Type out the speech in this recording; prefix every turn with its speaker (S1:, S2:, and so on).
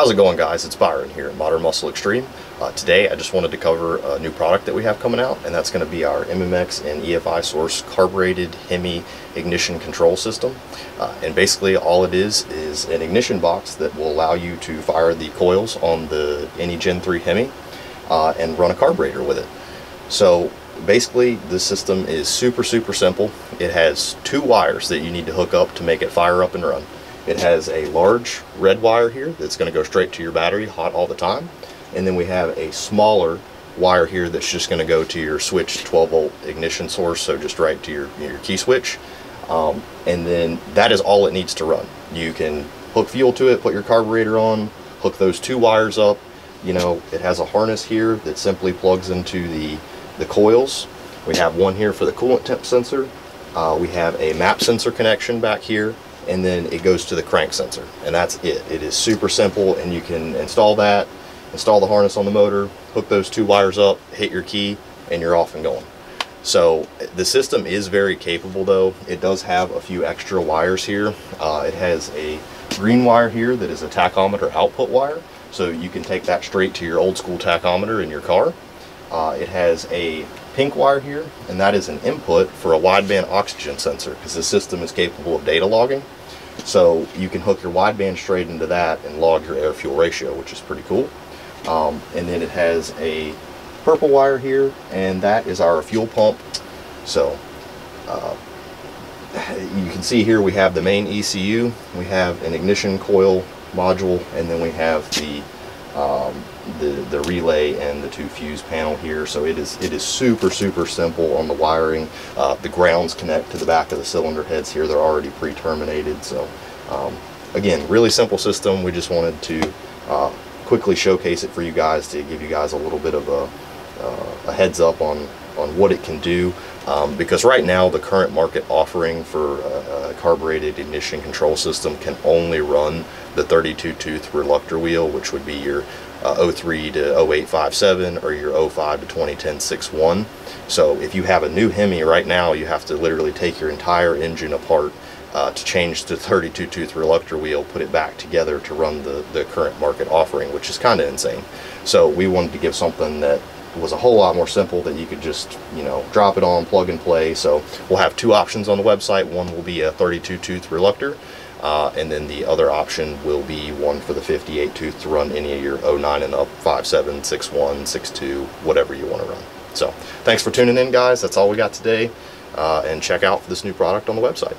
S1: How's it going guys? It's Byron here at Modern Muscle Xtreme. Uh, today I just wanted to cover a new product that we have coming out and that's going to be our MMX and EFI source carbureted Hemi ignition control system. Uh, and basically all it is is an ignition box that will allow you to fire the coils on the any Gen 3 Hemi uh, and run a carburetor with it. So basically this system is super super simple. It has two wires that you need to hook up to make it fire up and run. It has a large red wire here that's going to go straight to your battery hot all the time. And then we have a smaller wire here that's just going to go to your switch 12 volt ignition source, so just right to your, your key switch. Um, and then that is all it needs to run. You can hook fuel to it, put your carburetor on, hook those two wires up. You know, it has a harness here that simply plugs into the, the coils. We have one here for the coolant temp sensor. Uh, we have a map sensor connection back here and then it goes to the crank sensor and that's it. It is super simple and you can install that install the harness on the motor hook those two wires up hit your key and you're off and going. So the system is very capable though. It does have a few extra wires here. Uh, it has a green wire here that is a tachometer output wire so you can take that straight to your old school tachometer in your car. Uh, it has a pink wire here, and that is an input for a wideband oxygen sensor because the system is capable of data logging. So you can hook your wideband straight into that and log your air fuel ratio, which is pretty cool. Um, and then it has a purple wire here, and that is our fuel pump. So uh, you can see here we have the main ECU, we have an ignition coil module, and then we have the um, the, the relay and the two fuse panel here. So it is it is super, super simple on the wiring. Uh, the grounds connect to the back of the cylinder heads here. They're already pre-terminated. So um, again, really simple system. We just wanted to uh, quickly showcase it for you guys to give you guys a little bit of a, uh, a heads up on, on what it can do. Um, because right now the current market offering for a, a carbureted ignition control system can only run the 32 tooth reluctor wheel which would be your uh, 03 to 0857 or your 05 to 2010 61 so if you have a new Hemi right now you have to literally take your entire engine apart uh, to change the 32 tooth reluctor wheel put it back together to run the the current market offering which is kind of insane so we wanted to give something that was a whole lot more simple that you could just you know drop it on plug and play. So we'll have two options on the website. One will be a 32 tooth reluctor uh, and then the other option will be one for the 58 tooth to run any of your 09 and up 57 61 62 whatever you want to run. So thanks for tuning in guys. That's all we got today uh, and check out this new product on the website